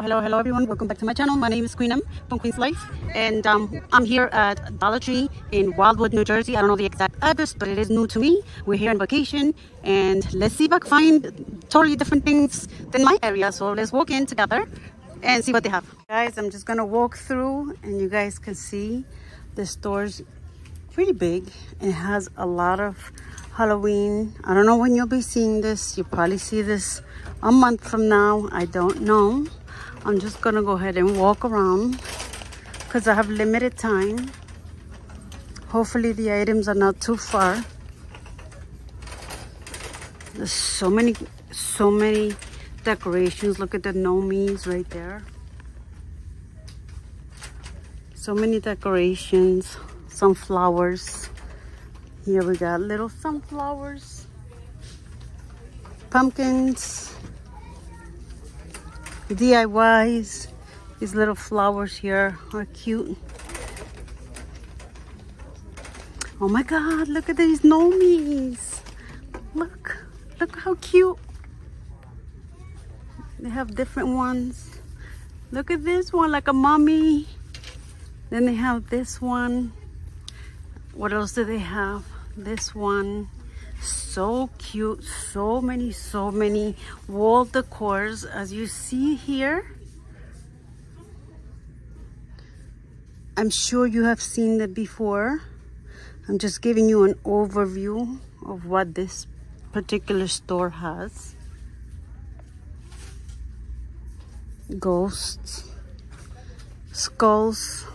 hello hello hello everyone. Welcome back to my channel. My name is Queen M from Queen's Life and um, I'm here at Dollar Tree in Wildwood New Jersey. I don't know the exact address but it is new to me. We're here on vacation and let's see if I can find totally different things than my area. So let's walk in together and see what they have. Guys I'm just gonna walk through and you guys can see the store's pretty big. It has a lot of Halloween. I don't know when you'll be seeing this. You'll probably see this a month from now. I don't know i'm just gonna go ahead and walk around because i have limited time. Hopefully the items are not too far. There's so many so many decorations. Look at the nomies right there. So many decorations. Some flowers. Here we got little sunflowers. Pumpkins DIYs. These little flowers here are cute. Oh my God, look at these nomies. Look, look how cute. They have different ones. Look at this one, like a mummy. Then they have this one. What else do they have? This one so cute so many so many. Wall decors as you see here. I'm sure you have seen it before. I'm just giving you an overview of what this particular store has. Ghosts skulls.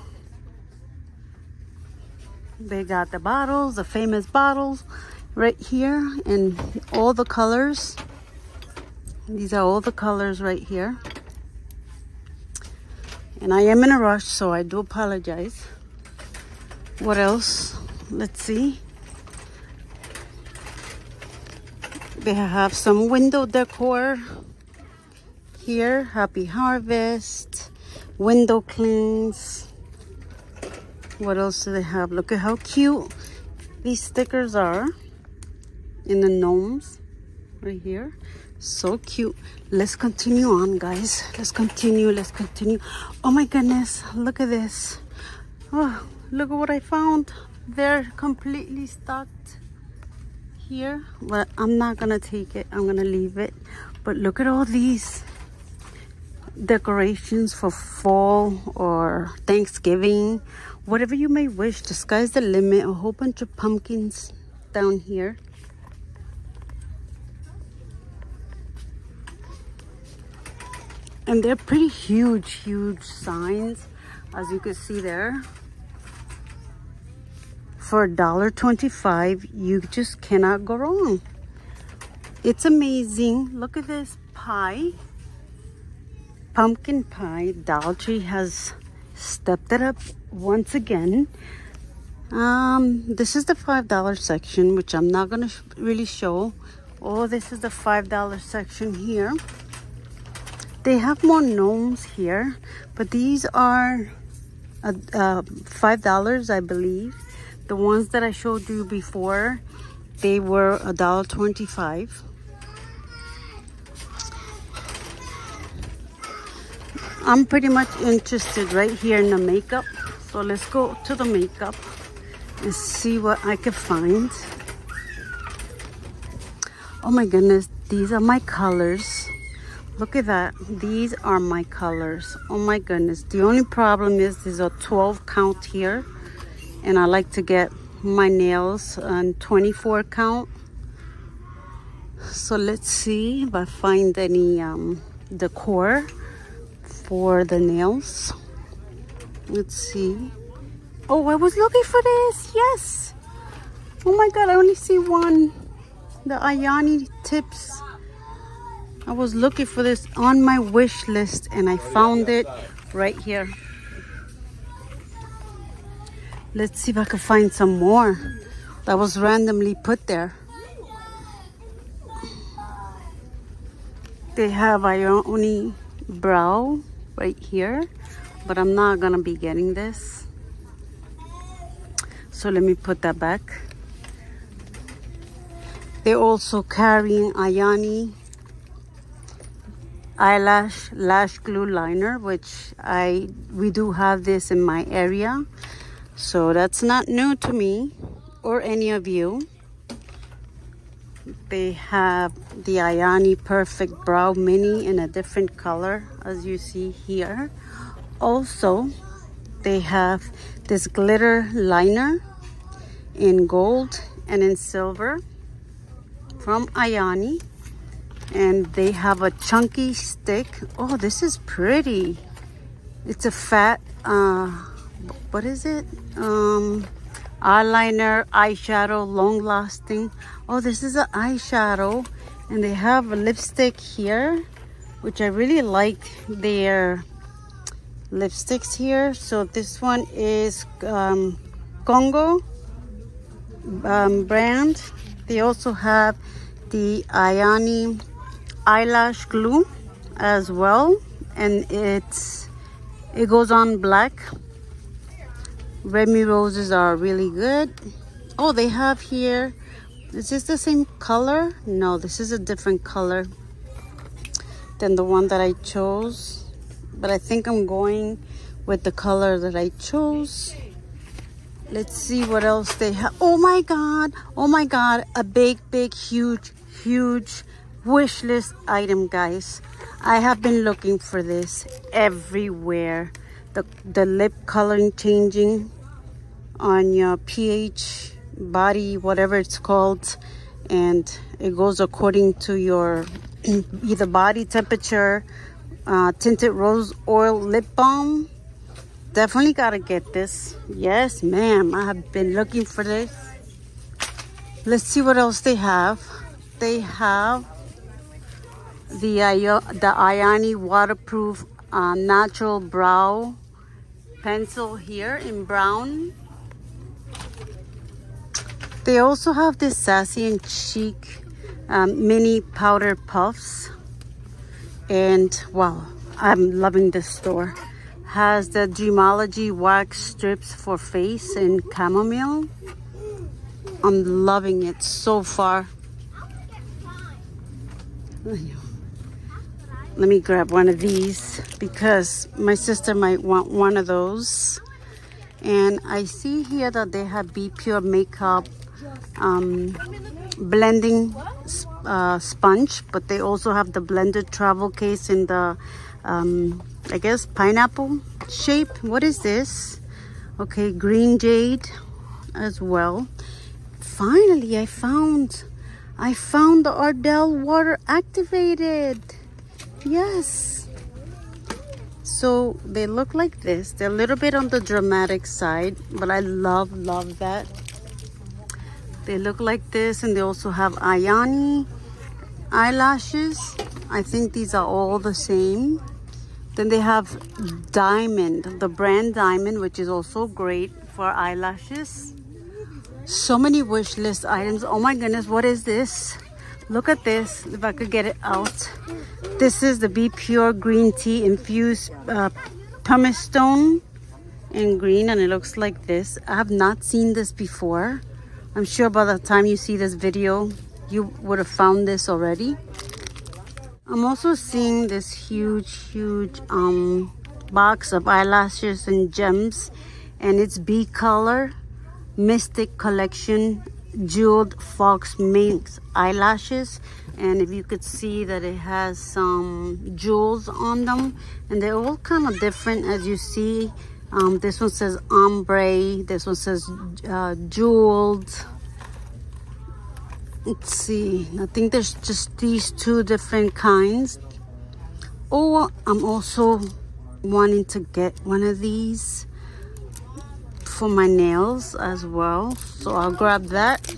They got the bottles the famous bottles right here in all the colors. These are all the colors right here. And I am in a rush so I do apologize. What else? Let's see. They have some window decor here. Happy harvest. Window clings what else do they have? Look at how cute these stickers are in the gnomes right here. So cute. Let's continue on guys. Let's continue let's continue. Oh my goodness look at this. Oh look at what i found. They're completely stocked here but i'm not gonna take it. I'm gonna leave it. But look at all these decorations for fall or thanksgiving. Whatever you may wish the sky's the limit. A whole bunch of pumpkins down here and they're pretty huge huge signs as you can see there. For a dollar 25 you just cannot go wrong. It's amazing. Look at this pie. Pumpkin pie. Dollar tree has stepped it up once again. Um this is the five dollar section which i'm not gonna really show. Oh this is the five dollar section here they have more gnomes here, but these are uh, uh, $5, I believe. The ones that I showed you before, they were a dollar twenty-five. I'm pretty much interested right here in the makeup. So let's go to the makeup and see what I can find. Oh my goodness, these are my colors. Look at that. These are my colors. Oh my goodness. The only problem is there's a 12 count here. And I like to get my nails on 24 count. So let's see if I find any um, decor for the nails. Let's see. Oh, I was looking for this. Yes. Oh my God, I only see one. The Ayani tips I was looking for this on my wish list and I found it right here. Let's see if I can find some more that was randomly put there. They have Ayani brow right here, but I'm not gonna be getting this. So let me put that back. They're also carrying Ayani eyelash lash glue liner which I we do have this in my area. So that's not new to me or any of you. They have the Ayani Perfect Brow Mini in a different color as you see here. Also they have this glitter liner in gold and in silver from Ayani and they have a chunky stick. Oh this is pretty. It's a fat uh what is it? Um eyeliner eyeshadow long lasting. Oh this is an eyeshadow and they have a lipstick here which i really like their lipsticks here. So this one is um congo um, brand. They also have the Ayani eyelash glue as well and it's it goes on black. Remy roses are really good. Oh they have here is this the same color? No this is a different color than the one that I chose but I think I'm going with the color that I chose. Let's see what else they have oh my god oh my god a big big huge huge wish list item guys. I have been looking for this everywhere. The the lip coloring changing on your ph body whatever it's called and it goes according to your either body temperature uh, tinted rose oil lip balm. Definitely gotta get this. Yes ma'am i have been looking for this. Let's see what else they have. They have the, the Ayani waterproof uh, natural brow pencil here in brown. They also have this sassy and chic um, mini powder puffs. And wow, I'm loving this store. Has the Dreamology wax strips for face and chamomile. I'm loving it so far. Let me grab one of these because my sister might want one of those. And I see here that they have Be Pure Makeup um, blending uh, sponge, but they also have the blended travel case in the, um, I guess, pineapple shape. What is this? Okay, green jade as well. Finally, I found, I found the Ardell water activated. Yes. So they look like this. They're a little bit on the dramatic side, but I love, love that. They look like this and they also have Ayani eyelashes. I think these are all the same. Then they have Diamond, the brand Diamond, which is also great for eyelashes. So many wish list items. Oh my goodness, what is this? Look at this, if I could get it out. This is the Be Pure Green Tea Infused uh, Pumice Stone in green and it looks like this. I have not seen this before. I'm sure by the time you see this video, you would have found this already. I'm also seeing this huge, huge um, box of eyelashes and gems and it's B color Mystic Collection Jeweled Fox Minx eyelashes and if you could see that it has some jewels on them and they're all kind of different as you see. Um, this one says ombre this one says uh, jeweled. Let's see I think there's just these two different kinds. Or I'm also wanting to get one of these for my nails as well so I'll grab that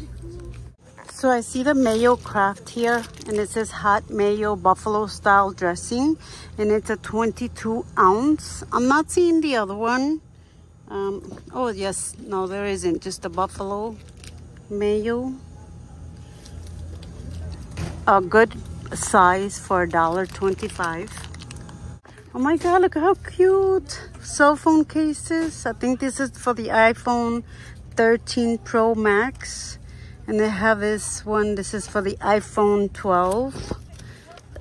so I see the mayo Kraft here and it says hot mayo buffalo style dressing and it's a 22 ounce. I'm not seeing the other one. Um, oh yes, no there isn't, just the buffalo mayo. A good size for a dollar twenty-five. Oh my god, look how cute. Cell phone cases. I think this is for the iPhone 13 Pro Max and they have this one this is for the iphone 12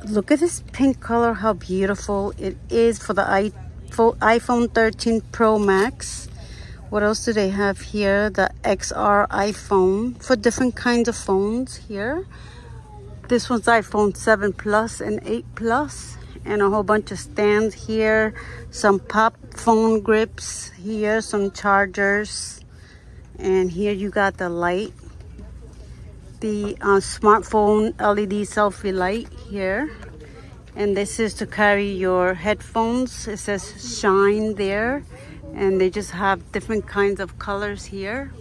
look at this pink color, how beautiful it is for the iPhone 13 Pro Max. What else do they have here? The XR iPhone for different kinds of phones here. This one's iPhone 7 Plus and 8 Plus and a whole bunch of stands here. Some pop phone grips here, some chargers. And here you got the light. The uh, smartphone LED selfie light here. And this is to carry your headphones. It says shine there. And they just have different kinds of colors here.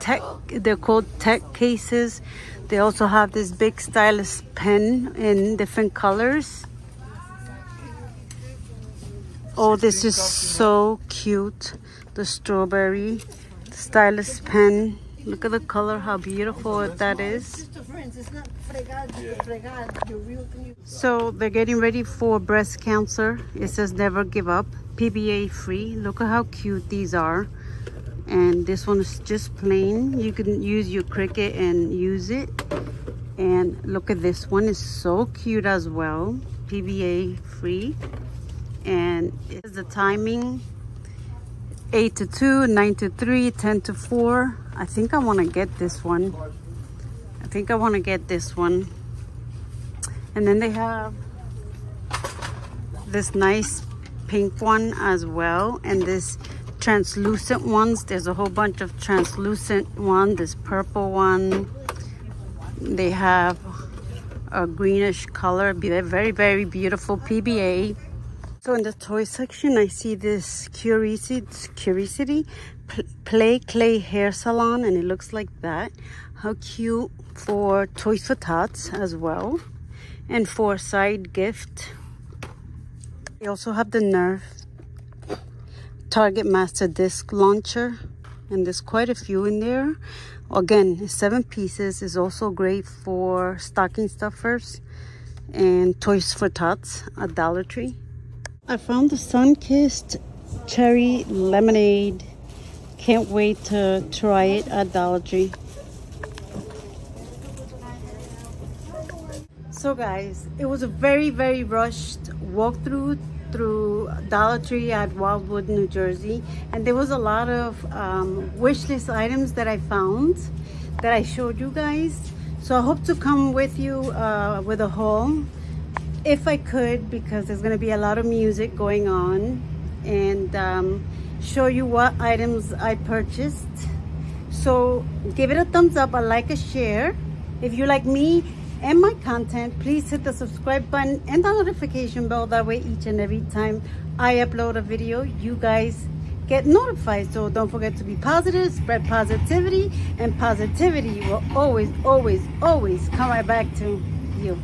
Tech, they're called tech cases. They also have this big stylus pen in different colors. Oh, this is so cute. The strawberry stylus pen. Look at the color, how beautiful that is. So they're getting ready for breast cancer. It says never give up, PBA free. Look at how cute these are and this one is just plain. You can use your Cricut and use it. And look at this one is so cute as well PBA free. And it's the timing 8 to 2 9 to 3 10 to 4 I think I want to get this one. I think I want to get this one. And then they have this nice pink one as well and this translucent ones. There's a whole bunch of translucent one. This purple one. They have a greenish color. Very, very beautiful PBA. So in the toy section, I see this Curiosity, Curiosity Play Clay Hair Salon, and it looks like that. How cute for Toys for Tots as well. And for side gift. They also have the Nerf Target Master Disc Launcher. And there's quite a few in there. Again, seven pieces is also great for stocking stuffers and Toys for Tots at Dollar Tree. I found the Sunkist Cherry Lemonade. Can't wait to try it at Dollar Tree. So guys, it was a very, very rushed walkthrough through Dollar Tree at Wildwood, New Jersey. And there was a lot of um, wish list items that I found that I showed you guys. So I hope to come with you uh, with a haul if I could because there's going to be a lot of music going on and um, show you what items I purchased. So give it a thumbs up, a like, a share. If you like me, and my content, please hit the subscribe button and the notification bell. That way each and every time I upload a video, you guys get notified. So don't forget to be positive, spread positivity, and positivity will always, always, always come right back to you.